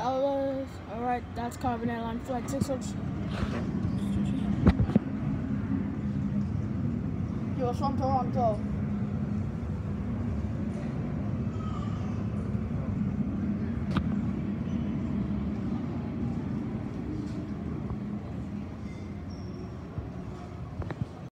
Ellis. Alright, that's Carbon Airline Flight 606. Yo, from Toronto.